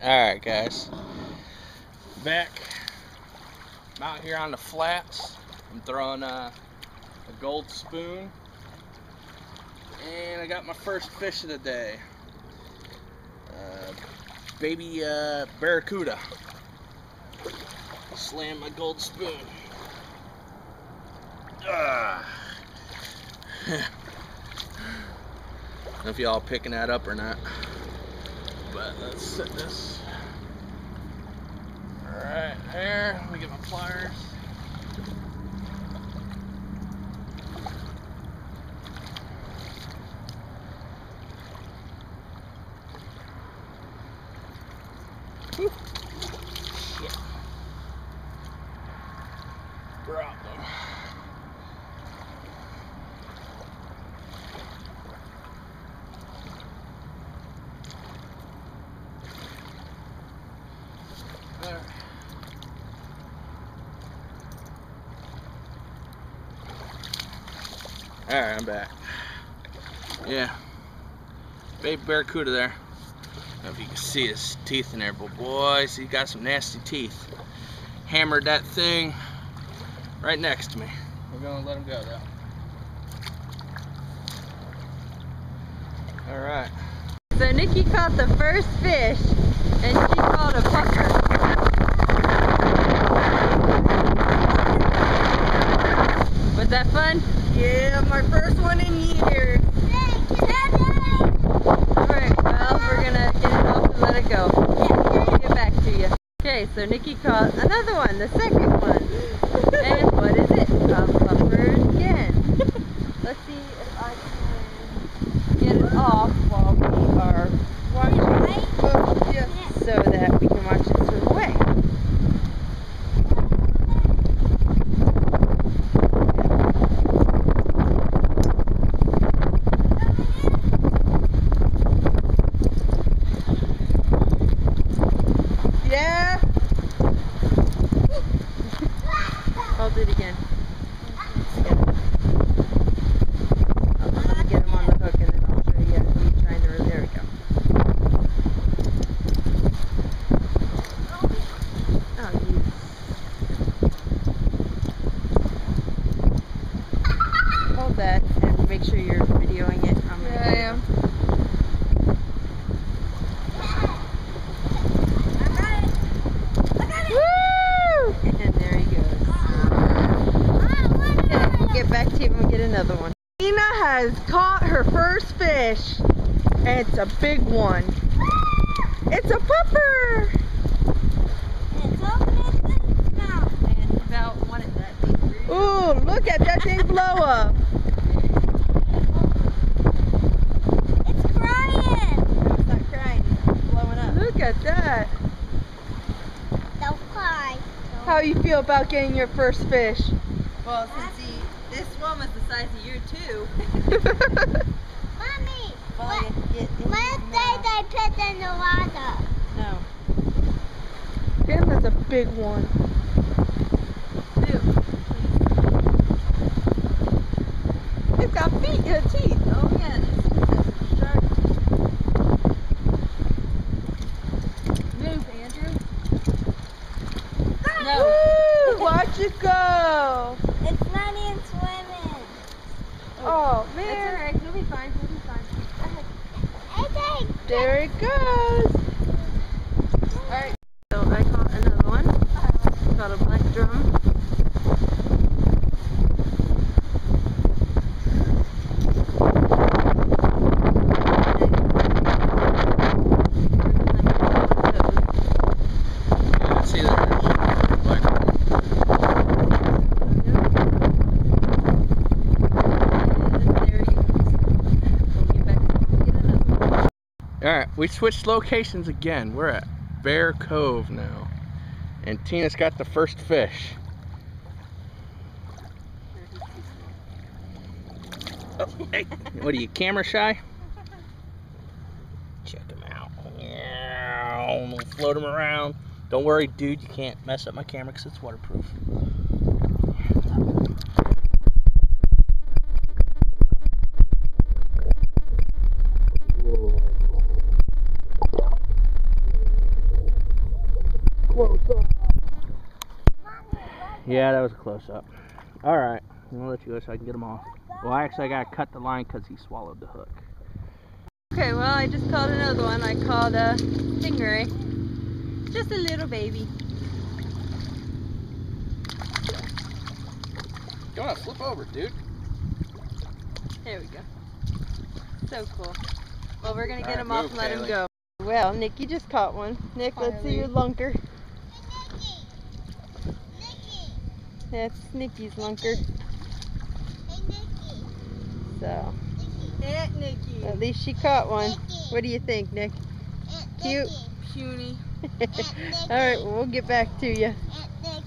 Alright guys, back I'm out here on the flats. I'm throwing a, a gold spoon and I got my first fish of the day. Uh, baby uh, barracuda. Slam my gold spoon. I don't know if y'all picking that up or not. But let's set this right there. Let me get my pliers. Whew. Shit. Problem. Alright, I'm back. Yeah. Baby barracuda there. I don't know if you can see his teeth in there, but boys, he's got some nasty teeth. Hammered that thing right next to me. We're gonna let him go though. Alright. So Nikki caught the first fish and she caught a puffer. Was that fun? My first one in years. Alright, well we're gonna get it off and let it go. We'll get back to you. Okay, so Nikki caught another one, the second one. And what is it? A puffer again. Let's see if I can get it off while we are watching Oh, yeah. so that we can watch it swim away. Yeah. Hold it again. Get it. I'm gonna get him on the hook and then I'll show you. He's trying to. There we go. Oh, you. Hold that and make sure you're videoing it. I'm gonna Yeah, get I am. Woo! And there he goes. Okay, we'll get back to you we get another one. Tina has caught her first fish. And it's a big one. It's a puffer. And about one at that deep. Ooh, look at that thing blow up. It's not crying, it's blowing up. Look at that. How you feel about getting your first fish? Well, since he, this one was the size of you too. Mommy, Well, what, you get in what the did they put in the water? No. Damn, that's a big one. Ew. It's got feet and teeth. Oh yeah, this is sharp. Move, Andrew. No. Woo! Watch it go. It's not even swimming. Oh, It's man. alright, he'll be fine, he'll be fine. I think There it goes. Alright. So I caught another one. Caught a black drum. Yeah, see that? Like, Alright, we switched locations again. We're at Bear Cove now. And Tina's got the first fish. Oh, hey, what are you, camera shy? Check him out. Yeah, float him around. Don't worry, dude, you can't mess up my camera because it's waterproof. Yeah, that was a close up. All right, I'm gonna let you go so I can get him off. Well, actually, I gotta cut the line because he swallowed the hook. Okay, well, I just caught another one. I caught a stingray. Just a little baby. Go on, flip over, dude. There we go. So cool. Well, we're gonna All get right, him off move, and let him go. Well, Nikki just caught one. Nick, let's see your lunker. Nikki. Nikki. That's Nikki's lunker. Hey, Nikki. So, Aunt Nikki. at least she caught one. Nikki. What do you think, Nick? Aunt Cute. Nikki. Puny. All right, well, we'll get back to you. Aunt Nikki.